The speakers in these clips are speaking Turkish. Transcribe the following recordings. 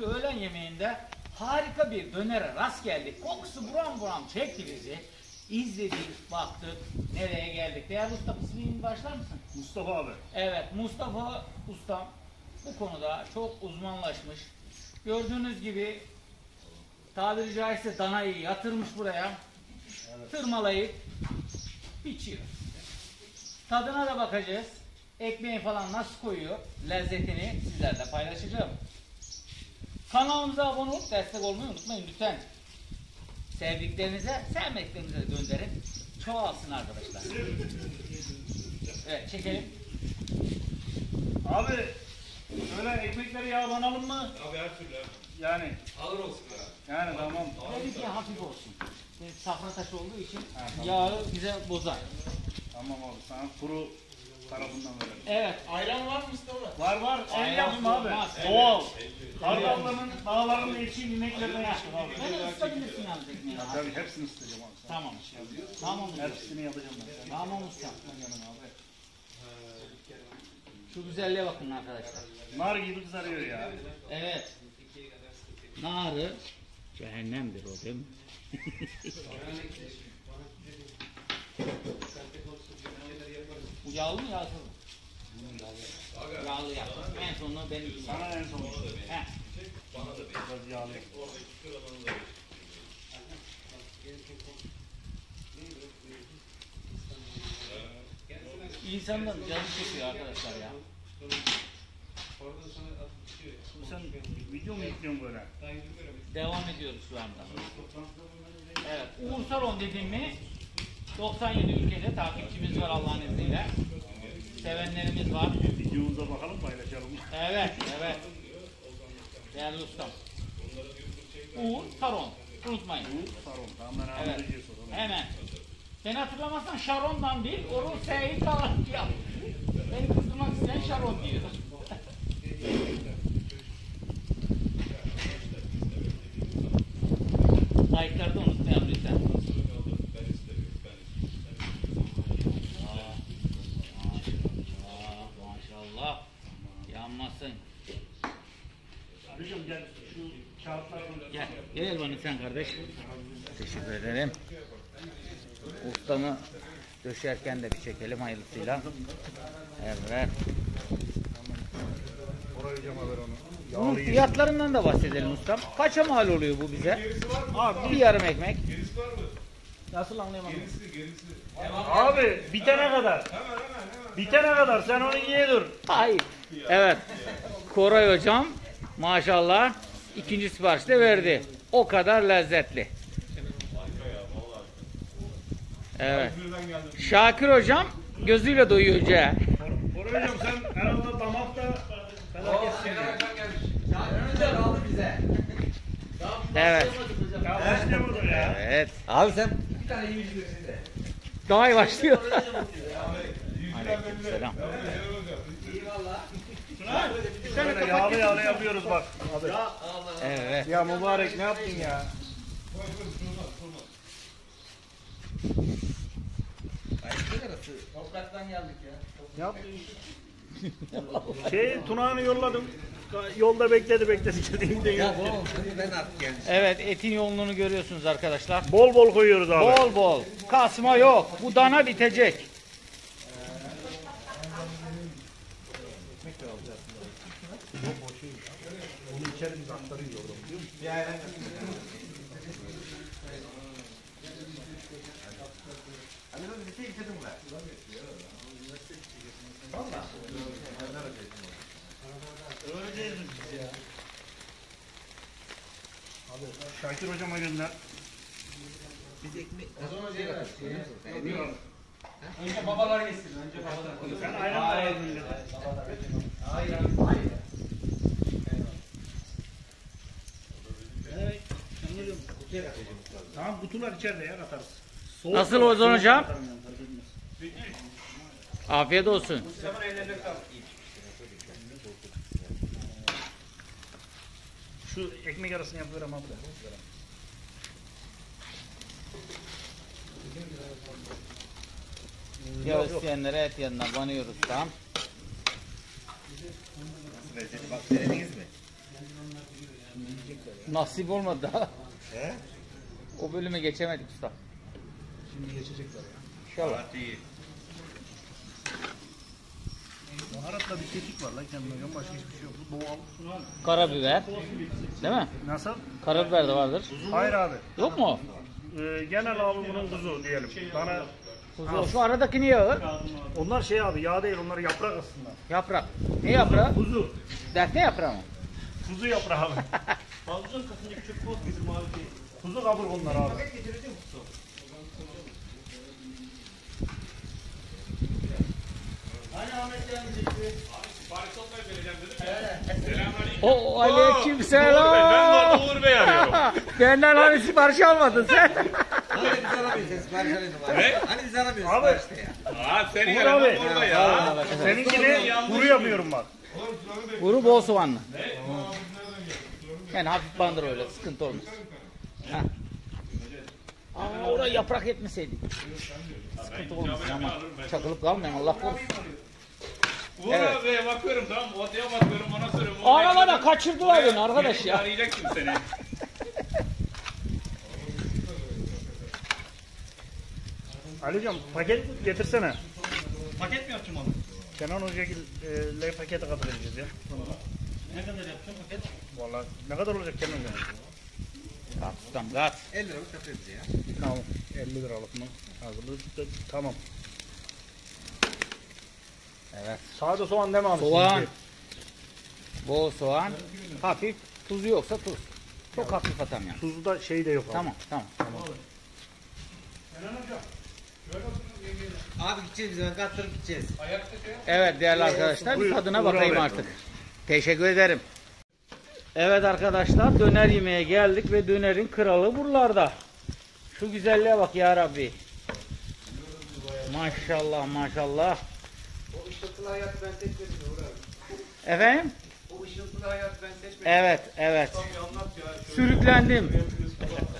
Çünkü öğlen yemeğinde harika bir dönere rast geldik. Kokusu buram buram çekti bizi. İzledik, baktık, nereye geldik. Değerli usta ismini başlar mısın? Mustafa abi. Evet, Mustafa ustam bu konuda çok uzmanlaşmış. Gördüğünüz gibi tabiri caizse danayı yatırmış buraya. Tırmalayıp biçiyor. Tadına da bakacağız. Ekmeği falan nasıl koyuyor, lezzetini sizlerle paylaşacağım. Kanalımıza abone olup destek olmayı unutmayın lütfen. Sevdiklerinize, sevmediklerinize de gönderin. Çoğalsın arkadaşlar. Evet, çekelim. Abi şöyle ekmekleri yağlanalım mı? Abi her türlü. Yani Alır olsun ya. yani tamam. Tabii ki hafif olsun. Şimdi safra taşı olduğu için Ha, tamam. yağı bize bozar. Tamam abi sana kuru tarafından verelim. Evet. Ayran var mı Mustafa? Var var. El Ayran yapım abi. Doğal. Hardalların dağların içi ineklerden yaptım abi. Böyle ısıtabilirsin yalnız ekmeği. Ya Tabii hepsini ısıtacağım abi. Tamam. Tamam usta. Hepsini yapacağım ben. Tamam usta. Şu güzelliğe bakın arkadaşlar. Nar gibi kızarıyor ya. Evet. Narı cehennemdir o değil mi? Bu yağlı mı yağsız mı? Yağlı yaptım. En sonunda benim. Sana en son Heh. biraz yağlı. İnsandan canı çekiyor arkadaşlar ya. Sen video mu yüklüyorsun böyle? Devam ediyoruz şu anda. Evet. Uğur Salon dediğim mi 97 ülkede takipçimiz var Allah'ın izniyle. Sevenlerimiz var. Videomuza bakalım paylaşalım. Evet, evet. Değerli ustam. Uğur Saron. Unutmayın. Saron. Tamam ben Evet. anlayıcıya soralım. Hemen. Sen hatırlamazsan Sharon'dan değil, onun S'yi Saron yap. Beni kızdırmak isteyen Sharon diyor. Like'ları da unutmayalım lütfen. Maşallah, maşallah. Yanmasın. Abicim gel şu kağıtları Gel, gel bana sen kardeş. Teşekkür ederim. Ustamı döşerken de bir çekelim hayırlısıyla. Evet. Bunun fiyatlarından da bahsedelim ustam. Kaça mal oluyor bu bize? Abi bir yarım ekmek. Gerisi var mı? Nasıl anlayamadım? Gerisi gerisi. Abi bitene kadar. Bitene kadar sen onu yiye dur. Hayır. Evet. Koray hocam maşallah ikinci sipariş de verdi. O kadar lezzetli. Evet. Şakir hocam gözüyle doyuyor hoca. Koruyacağım sen herhalde damakta felaketsin ya. Evet. Ya ya. Evet. Abi sen bir tane iyi de. Daha iyi başlıyor. Yüzlerden bile. Selam. Böyle yağlı yağlı yapıyoruz bak. Abi. Evet. Ya mübarek ne yaptın ya? Topraktan geldik ya. Ne yaptın? Şey Tuna'nı yolladım. Yolda bekledi bekledi geldiğinde Ya ben artık geldim. Evet etin yoğunluğunu görüyorsunuz arkadaşlar. Bol bol koyuyoruz abi. Bol bol. Kasma yok. Bu dana bitecek. Onu içeri biz aktarıyoruz orada biliyor musun? Hani ben bir şey getirdim ben. Öğreneceğiz biz ya. Abi Şakir hocama gönder. Biz ekmek... O zaman şey. Buyur. Önce babalar yesin. Önce babalar. Sen ayran da aldın dedi. Hayır abi. Hayır. Evet. Anladım. Tamam kutular içeride ya atarız. Soğuk Nasıl Ozan soğuk hocam? Afiyet olsun. Zaman. Şu ekmek arasını yapıyorum abi. Ya isteyenlere et yanına banıyoruz tam. Mi? Nasip olmadı daha. He? O bölüme geçemedik usta. Şimdi geçecekler ya. İnşallah. Baharatla bir kekik var lan kendine başka hiçbir şey yok. Bu doğal. Karabiber. Değil mi? Nasıl? Karabiber de vardır. Hayır abi. Yok mu? Ee, genel abi bunun kuzu diyelim. Bana Kuzu. Şu aradaki ne yağı? onlar şey abi yağ değil onlar yaprak aslında. Yaprak. Ne yaprağı? Kuzu. Defne yaprağı mı? Kuzu yaprağı abi. Boz bizim abi değil. Kuzu kaburga onlar abi. O aleyküm Ben selam. Uğur Bey arıyorum. Benden hani sipariş almadın sen. Hani biz aramıyoruz sipariş var. Ne? Hani biz aramıyoruz Abi. siparişte ya. Aa seni Uğur abi. orada ya. Seninkini kuru yapıyorum bak. Kuru bol soğanlı. Yani hafif bandır öyle sıkıntı olmaz. Heh. Aa, oraya yaprak etmeseydik. Sıkıntı olmaz ama çakılıp kalmayın Allah korusun. Uğur Evet. abiye bakıyorum tamam odaya bakıyorum ona soruyorum. Aralara kaçırdılar beni arkadaş ya. Arayacaktım seni. Alican paket getirsene. Paket mi yapacağım onu? Kenan Hoca e, le pakete kadar vereceğiz ya. Ne kadar yapacağım paket? Vallahi ne kadar olacak Kenan Hoca? Kat ustam kat. 50 liralık yapıyoruz ya. Tamam. 50 liralık mı? Hazırlık da- tamam. Evet. Sade soğan deme abi. Soğan. Bol soğan. Hafif. Tuzu yoksa tuz. Çok hafif atam yani. Tuzu da şey de yok abi. Tamam tamam. Abi gideceğiz biz kattırıp gideceğiz. Evet değerli arkadaşlar bir tadına bakayım artık. Teşekkür ederim. Evet arkadaşlar döner yemeye geldik ve dönerin kralı buralarda. Şu güzelliğe bak ya Rabbi. Maşallah maşallah. O ışıltılı hayat ben seçmedim Uğur. Efendim? O ışıltılı hayat ben seçmedim. Evet evet. Sürüklendim.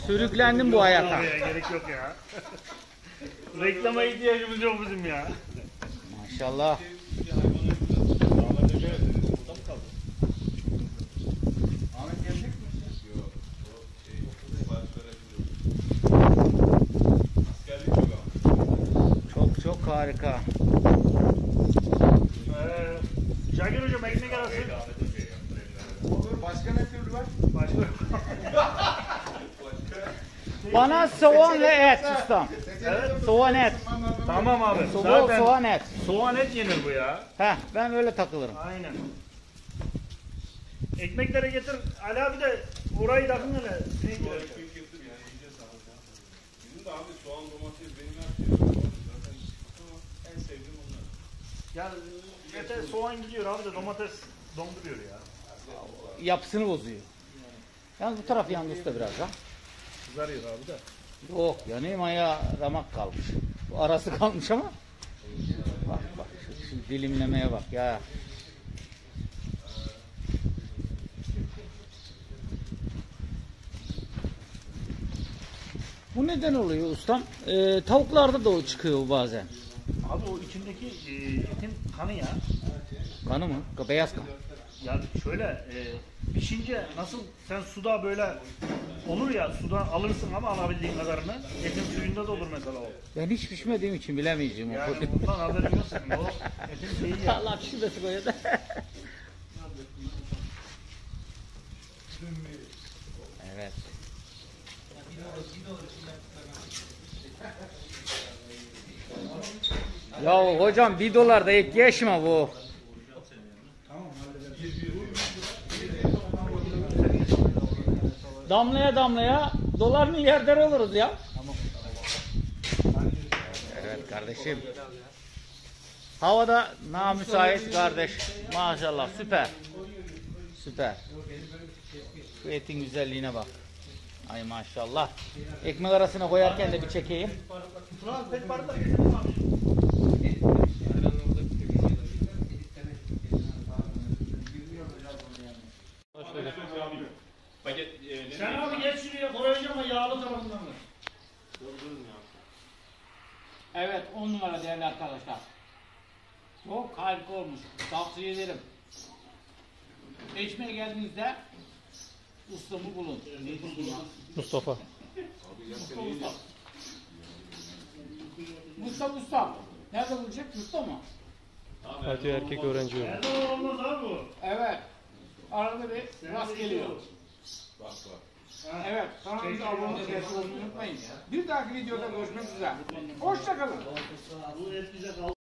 Sürüklendim bu hayata. Oraya gerek yok ya. Reklama ihtiyacımız yok bizim ya. Maşallah. Çok çok harika. Ee, Şakir hocam ekmek arası. Başka ne türlü var? Başka. Bana soğan ve et ustam. evet. Soğan et. Tamam abi. Bol Zaten soğan et. soğan et yenir bu ya. Heh, ben öyle takılırım. Aynen. Ekmeklere getir. Ali abi de orayı takın hele. Ne Bizim de abi soğan domates benim her şeyim. Zaten ama en sevdiğim onlar. Ya yeter soğan gidiyor abi de domates donduruyor ya. Yapısını bozuyor. Yalnız bu taraf yandı usta biraz ha. Kızarıyor abi de. Yok yani maya ramak kalmış. Bu arası kalmış ama. Bak bak şu, şu dilimlemeye bak ya. Bu neden oluyor ustam? Ee, tavuklarda da o çıkıyor bazen. Abi o içindeki e, etin kanı ya. Kanı mı? Beyaz kan. Ya şöyle e, pişince nasıl sen suda böyle olur ya sudan alırsın ama alabildiğin kadarını etin suyunda da olur mesela o. Ben hiç pişmediğim için bilemeyeceğim. o Yani konuyu. bundan haberin yok senin. O etin şeyi ya. Allah şurası koyuyor da. evet. Ya hocam bir dolar da ek geçme bu. Damlaya damlaya dolar milyarder oluruz ya. Evet kardeşim. Havada namüsait kardeş. Maşallah süper. Süper. Şu etin güzelliğine bak. Ay maşallah. Ekmek arasına koyarken de bir çekeyim. Paket e, Sen abi geç şuraya koyacağım ama yağlı tarafından ver. Evet 10 numara değerli arkadaşlar. Çok harika olmuş. Tavsiye ederim. Eşme'ye geldiğinizde ustamı bulun. Mustafa. Mustafa Usta. Mustafa Usta. Nerede bulacak? Usta mı? Fatih erkek öğrenci yolu. Her zaman olmaz abi bu. Evet. Arada bir rast geliyor. Evet. Kanalımıza abone olmayı unutmayın. Bir dahaki videoda görüşmek üzere. Hoşçakalın. Bu et bize kaldı.